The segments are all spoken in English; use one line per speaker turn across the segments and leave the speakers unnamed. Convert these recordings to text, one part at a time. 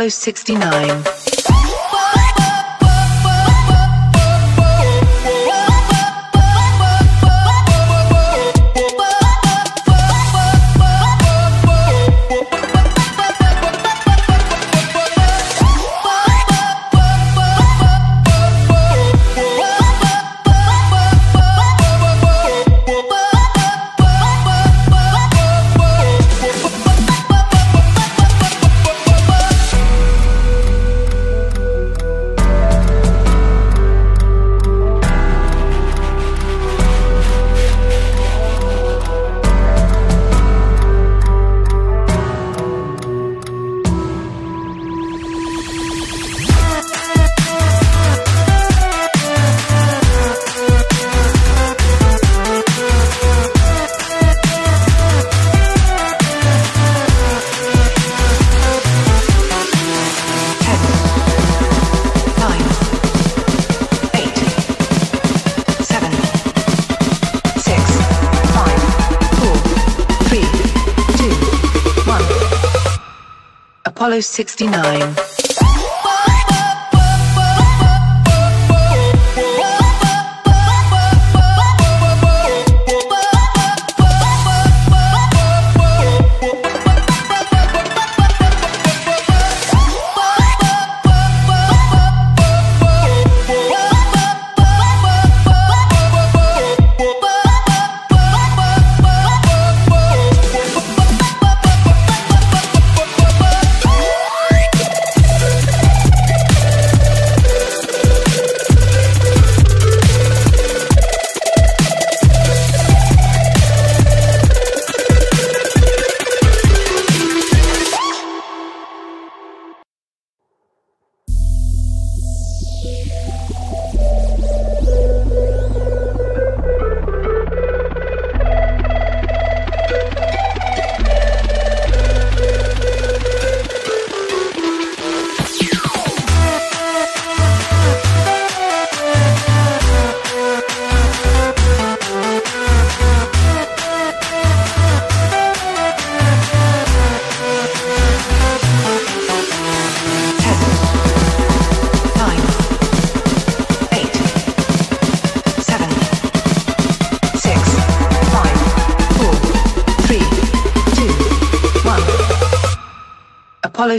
Apollo 69. Apollo 69.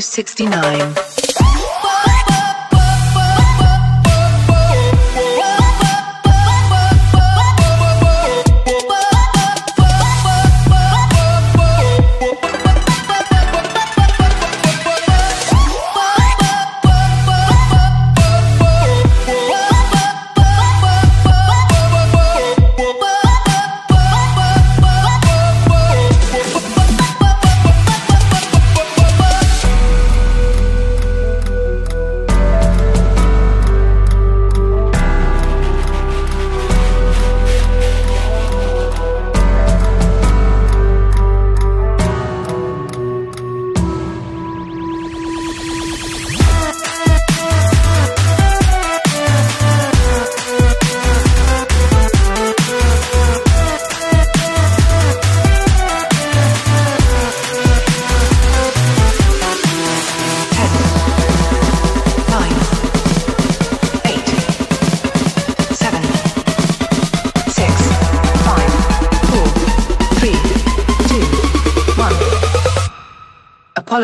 69.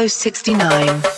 69.